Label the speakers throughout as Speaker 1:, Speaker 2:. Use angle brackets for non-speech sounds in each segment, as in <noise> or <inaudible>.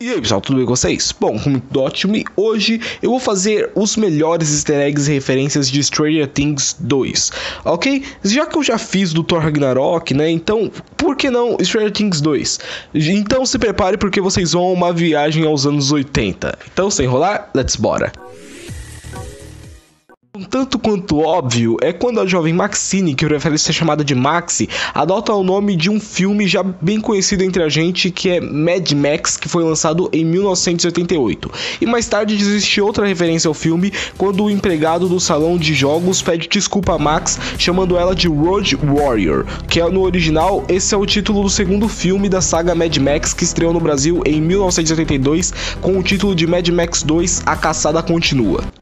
Speaker 1: E aí pessoal, tudo bem com vocês? Bom, como Dotme, hoje eu vou fazer os melhores easter eggs e referências de Stranger Things 2, ok? Já que eu já fiz do Thor Ragnarok, né, então por que não Stranger Things 2? Então se prepare porque vocês vão a uma viagem aos anos 80. Então sem enrolar, let's bora! Um tanto quanto óbvio é quando a jovem Maxine, que prefere ser chamada de Maxi, adota o nome de um filme já bem conhecido entre a gente que é Mad Max, que foi lançado em 1988. E mais tarde existe outra referência ao filme quando o empregado do salão de jogos pede desculpa a Max, chamando ela de Road Warrior, que é no original esse é o título do segundo filme da saga Mad Max que estreou no Brasil em 1982 com o título de Mad Max 2: A Caçada Continua.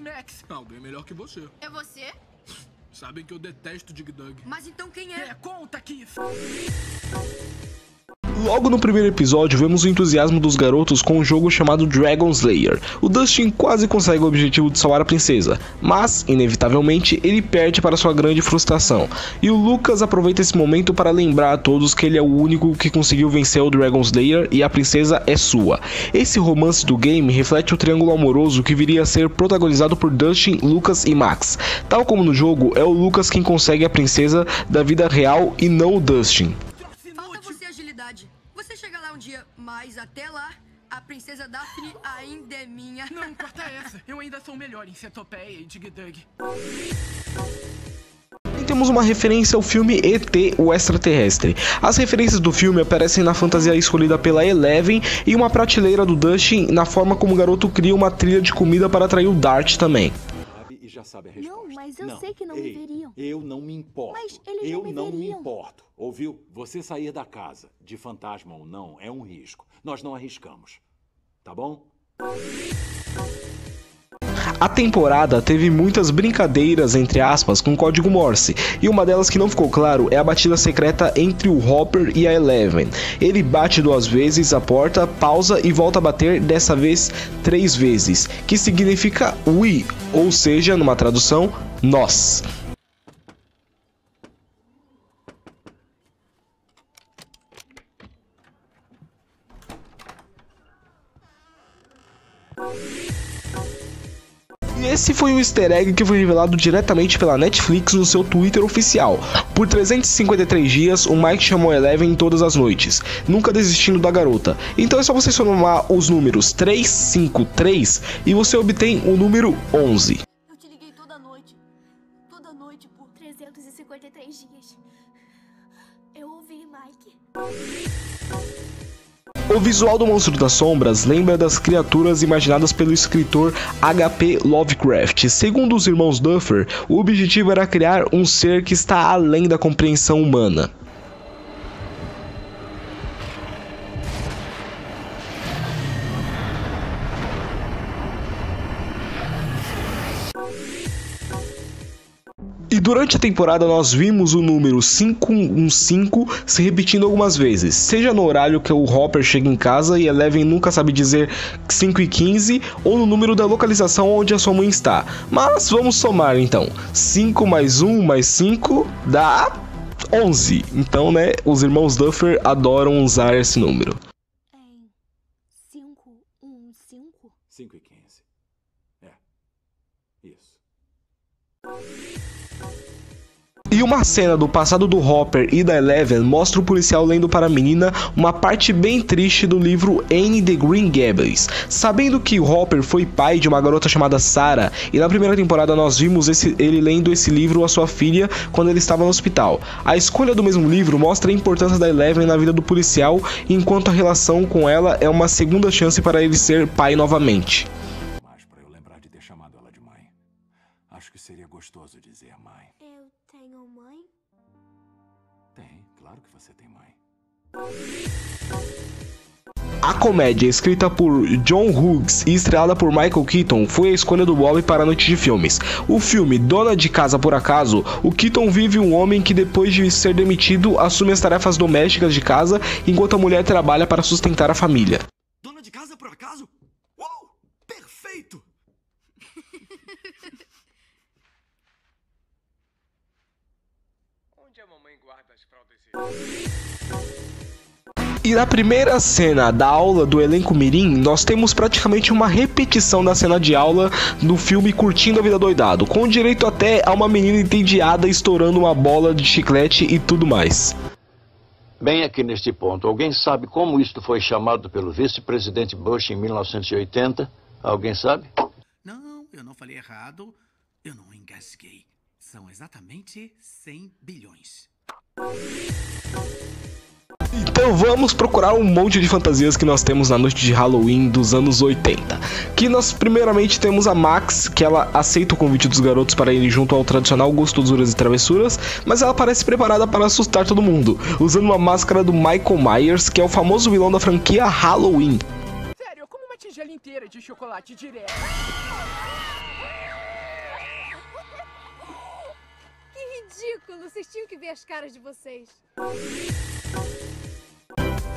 Speaker 2: Mad Max. Alguém melhor que você.
Speaker 3: É você?
Speaker 2: Sabem que eu detesto Dig Dug.
Speaker 3: Mas então quem é?
Speaker 2: É, conta aqui.
Speaker 1: Logo no primeiro episódio, vemos o entusiasmo dos garotos com um jogo chamado Dragon Slayer. O Dustin quase consegue o objetivo de salvar a princesa, mas, inevitavelmente, ele perde para sua grande frustração. E o Lucas aproveita esse momento para lembrar a todos que ele é o único que conseguiu vencer o Dragon Slayer e a princesa é sua. Esse romance do game reflete o triângulo amoroso que viria a ser protagonizado por Dustin, Lucas e Max. Tal como no jogo, é o Lucas quem consegue a princesa da vida real e não o Dustin.
Speaker 3: Mas até lá, a princesa Daphne ainda é minha.
Speaker 2: Não importa essa. Eu ainda sou melhor em Centopeia e Dig Dug.
Speaker 1: Temos uma referência ao filme ET, o extraterrestre. As referências do filme aparecem na fantasia escolhida pela Eleven e uma prateleira do Dustin na forma como o garoto cria uma trilha de comida para atrair o Dart também.
Speaker 4: E já sabe a resposta.
Speaker 5: Não, mas eu sei que não
Speaker 4: Ei,
Speaker 5: deveriam.
Speaker 4: Eu não me importo.
Speaker 5: Mas eles
Speaker 4: eu
Speaker 5: não
Speaker 4: não me
Speaker 5: deveriam.
Speaker 4: importo. Ouviu? Você sair da casa, de fantasma ou não, é um risco. Nós não arriscamos. Tá bom?
Speaker 1: A temporada teve muitas brincadeiras, entre aspas, com código Morse, e uma delas que não ficou claro é a batida secreta entre o Hopper e a Eleven. Ele bate duas vezes a porta, pausa e volta a bater, dessa vez três vezes, que significa we, ou seja, numa tradução, nós. Esse foi o easter egg que foi revelado diretamente pela Netflix no seu Twitter oficial. Por 353 dias, o Mike chamou Eleven todas as noites, nunca desistindo da garota. Então é só você somar os números 353 e você obtém o número 11.
Speaker 5: Eu te liguei toda noite. Toda noite por 353 dias. Eu ouvi, Mike.
Speaker 1: O visual do Monstro das Sombras lembra das criaturas imaginadas pelo escritor H.P. Lovecraft. Segundo os irmãos Duffer, o objetivo era criar um ser que está além da compreensão humana. E durante a temporada nós vimos o número 515 se repetindo algumas vezes, seja no horário que o Hopper chega em casa e Eleven nunca sabe dizer 5 e 15, ou no número da localização onde a sua mãe está. Mas vamos somar então. 5 mais 1 mais 5 dá 11. Então, né, os irmãos Duffer adoram usar esse número.
Speaker 5: Em 515?
Speaker 4: 5 e 15. É. Isso.
Speaker 1: E uma cena do passado do Hopper e da Eleven mostra o policial lendo para a menina uma parte bem triste do livro Anne the Green Gables. Sabendo que o Hopper foi pai de uma garota chamada Sarah, e na primeira temporada nós vimos esse- ele lendo esse livro à sua filha quando ele estava no hospital. A escolha do mesmo livro mostra a importância da Eleven na vida do policial, enquanto a relação com ela é uma segunda chance para ele ser pai novamente. A comédia, escrita por John Hughes e estrelada por Michael Keaton, foi a escolha do Bob para a noite de filmes. O filme Dona de Casa por Acaso, o Keaton vive um homem que depois de ser demitido assume as tarefas domésticas de casa enquanto a mulher trabalha para sustentar a família.
Speaker 2: Dona de Casa por Acaso? Uou! Perfeito! <laughs>
Speaker 6: Onde a mamãe guarda as fraldas?
Speaker 1: E na primeira cena da aula do elenco Mirim, nós temos praticamente uma repetição da cena de aula do filme Curtindo a Vida Doidado, com direito até a uma menina entediada estourando uma bola de chiclete e tudo mais.
Speaker 7: Bem aqui neste ponto, alguém sabe como isto foi chamado pelo vice-presidente Bush em 1980? Alguém sabe?
Speaker 2: Não, eu não falei errado. Eu não engasguei. São exatamente 100 bilhões.
Speaker 1: Então vamos procurar um monte de fantasias que nós temos na noite de Halloween dos anos 80. Que nós primeiramente temos a Max, que ela aceita o convite dos garotos para ir junto ao tradicional Gostosuras e Travessuras, mas ela parece preparada para assustar todo mundo, usando uma máscara do Michael Myers, que é o famoso vilão da franquia Halloween.
Speaker 2: Sério, eu comi uma tigela inteira de chocolate direto.
Speaker 8: Que ridículo! Vocês tinham que ver as caras de vocês.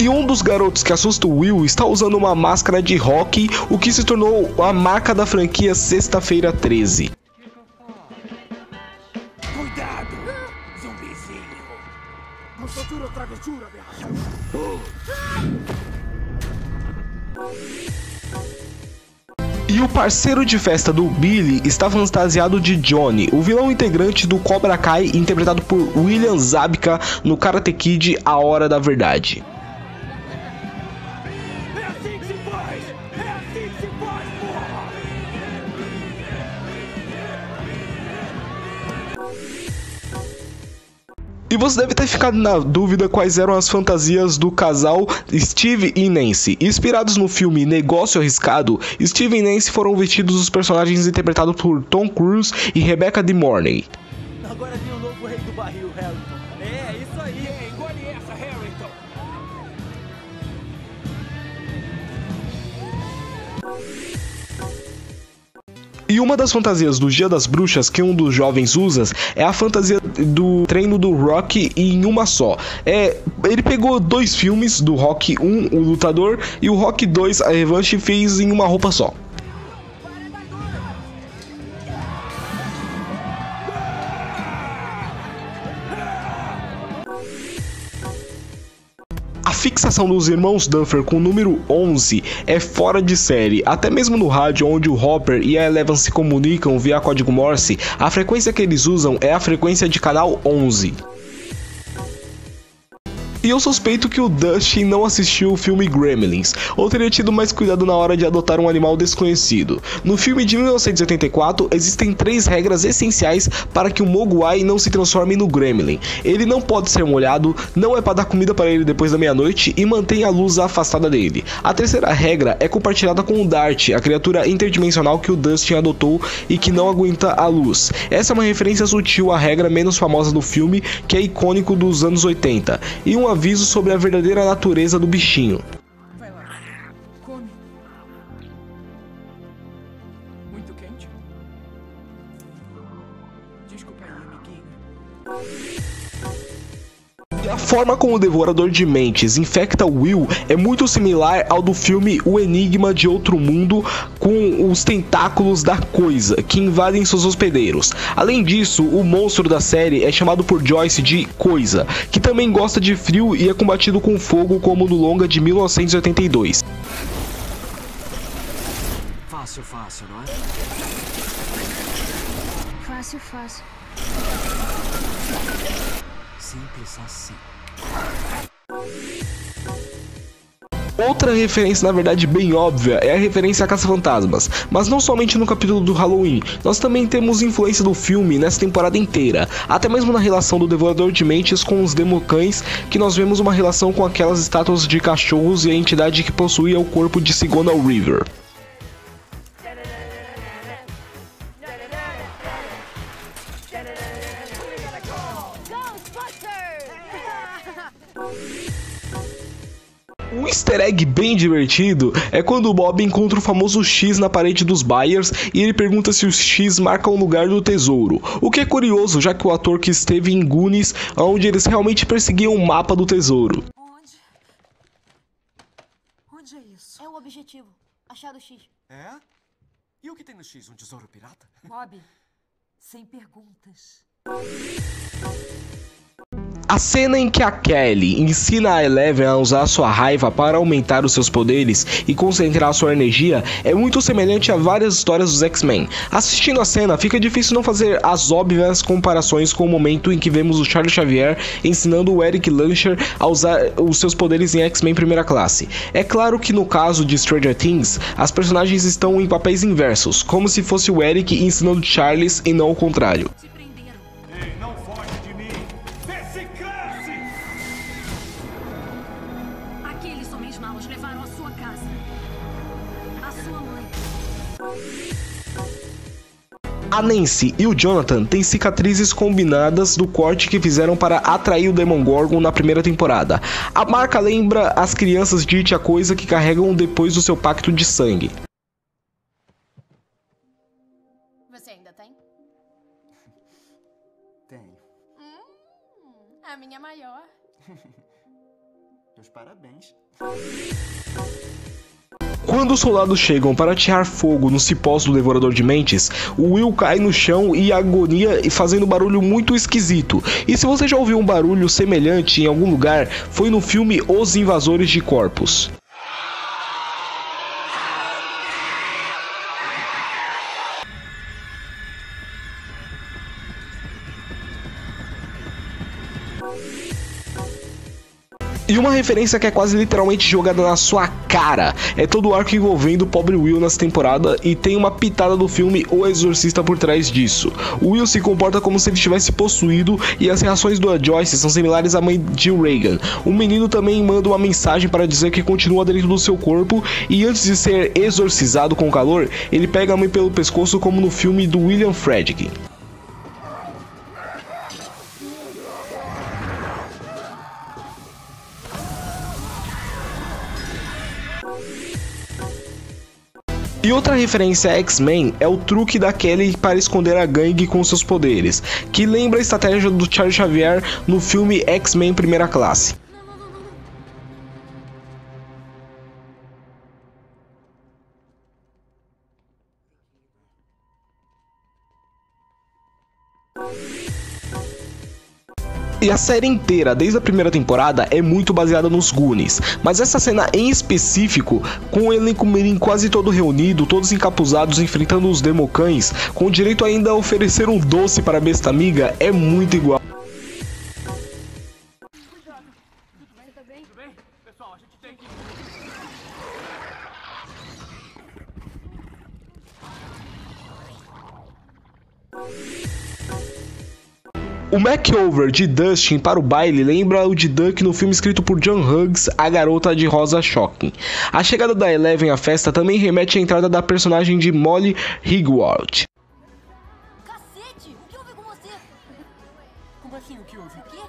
Speaker 1: E um dos garotos que assusta o Will está usando uma máscara de rock, o que se tornou a marca da franquia Sexta-feira 13.
Speaker 2: Cuidado, zumbizinho. Mostatura travessura,
Speaker 1: E o parceiro de festa do Billy está fantasiado de Johnny, o vilão integrante do Cobra Kai, interpretado por William Zabka no Karate Kid A Hora da Verdade. Você deve ter ficado na dúvida quais eram as fantasias do casal Steve e Nancy. Inspirados no filme Negócio Arriscado, Steve e Nancy foram vestidos os personagens interpretados por Tom Cruise e Rebecca De Mornay.
Speaker 9: Agora o novo rei do barril, Harrington. É, isso aí.
Speaker 2: É, engole essa, Harrington.
Speaker 1: E uma das fantasias do Dia das Bruxas que um dos jovens usa é a fantasia do treino do Rock em uma só. É, ele pegou dois filmes do Rock 1, o lutador, e o Rock 2, a revanche, fez em uma roupa só. Fixação dos irmãos Duffer com o número 11 é fora de série. Até mesmo no rádio, onde o Hopper e a Eleven se comunicam via código Morse, a frequência que eles usam é a frequência de canal 11. E eu suspeito que o Dustin não assistiu o filme Gremlins, ou teria tido mais cuidado na hora de adotar um animal desconhecido. No filme de 1984, existem três regras essenciais para que o Mogwai não se transforme no Gremlin. Ele não pode ser molhado, não é para dar comida para ele depois da meia-noite e mantém a luz afastada dele. A terceira regra é compartilhada com o Dart, a criatura interdimensional que o Dustin adotou e que não aguenta a luz. Essa é uma referência sutil à regra menos famosa do filme, que é icônico dos anos 80, e um aviso sobre a verdadeira natureza do bichinho.
Speaker 2: Vai lá. Come. Muito quente? Desculpa aí, amiguinho.
Speaker 1: A forma como o Devorador de Mentes infecta Will é muito similar ao do filme O Enigma de Outro Mundo, com os tentáculos da coisa que invadem seus hospedeiros. Além disso, o monstro da série é chamado por Joyce de Coisa, que também gosta de frio e é combatido com fogo, como no longa de 1982.
Speaker 9: Fácil, fácil, não é?
Speaker 5: Fácil, fácil.
Speaker 9: Simples assim.
Speaker 1: Outra referência, na verdade, bem óbvia é a referência a Caça-Fantasmas, mas não somente no capítulo do Halloween, nós também temos influência do filme nessa temporada inteira, até mesmo na relação do Devorador de Mentes com os Democães, que nós vemos uma relação com aquelas estátuas de cachorros e a entidade que possuía o corpo de Sigonal River. Easter egg bem divertido é quando o Bob encontra o famoso X na parede dos Byers e ele pergunta se o X marca um lugar do tesouro. O que é curioso, já que o ator que esteve em Goonies, onde eles realmente perseguiam o mapa do tesouro.
Speaker 10: Onde? Onde é isso?
Speaker 5: É o objetivo. Achar o X.
Speaker 9: É? E o que tem no X? Um tesouro pirata?
Speaker 10: Bob, sem perguntas.
Speaker 1: A cena em que a Kelly ensina a Eleven a usar sua raiva para aumentar os seus poderes e concentrar sua energia é muito semelhante a várias histórias dos X-Men. Assistindo a cena, fica difícil não fazer as óbvias comparações com o momento em que vemos o Charles Xavier ensinando o Eric Lancher a usar os seus poderes em X-Men primeira classe. É claro que no caso de Stranger Things, as personagens estão em papéis inversos, como se fosse o Eric ensinando Charles e não o contrário. A Nancy e o Jonathan têm cicatrizes combinadas do corte que fizeram para atrair o Demogorgon na primeira temporada. A marca lembra as crianças de It a Coisa que carregam depois do seu pacto de sangue.
Speaker 5: Você ainda tem?
Speaker 10: Tenho.
Speaker 5: Hum, a minha maior. <laughs>
Speaker 10: Meus parabéns.
Speaker 1: Quando os soldados chegam para tirar fogo nos cipós do Devorador de Mentes, o Will cai no chão e agonia fazendo barulho muito esquisito. E se você já ouviu um barulho semelhante em algum lugar, foi no filme Os Invasores de Corpos. E uma referência que é quase literalmente jogada na sua cara é todo o arco envolvendo o pobre Will nessa temporada e tem uma pitada do filme O Exorcista por trás disso. O Will se comporta como se ele estivesse possuído e as reações do Joyce são similares à mãe de Reagan. O menino também manda uma mensagem para dizer que continua dentro do seu corpo e antes de ser exorcizado com calor, ele pega a mãe pelo pescoço como no filme do William Friedkin. E outra referência a X-Men é o truque da Kelly para esconder a gangue com seus poderes, que lembra a estratégia do Charles Xavier no filme X-Men Primeira Classe. E a série inteira, desde a primeira temporada, é muito baseada nos Goonies. Mas essa cena em específico, com o elenco mirim quase todo reunido, todos encapuzados enfrentando os democães, com direito ainda a oferecer um doce para a besta amiga, é muito igual. O makeover de Dustin para o baile lembra o de Duck no filme escrito por John Hughes, A Garota de Rosa Shocking. A chegada da Eleven à festa também remete à entrada da personagem de Molly Ringwald.
Speaker 5: Cacete, o que houve com você?
Speaker 9: Como assim, o que houve?
Speaker 5: O quê?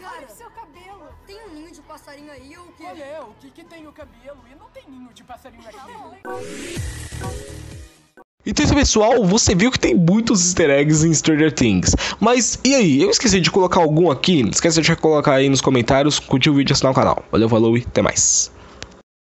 Speaker 8: Cara, seu cabelo.
Speaker 3: Tem um ninho de passarinho aí ou o quê?
Speaker 9: Olha, é, o que que tem o cabelo? E não tem ninho de passarinho aqui.
Speaker 1: Então pessoal, você viu que tem muitos easter eggs em Stranger Things. Mas e aí, eu esqueci de colocar algum aqui? Não esquece de colocar aí nos comentários, curtir o vídeo e assinar o canal. Valeu, falou e até mais.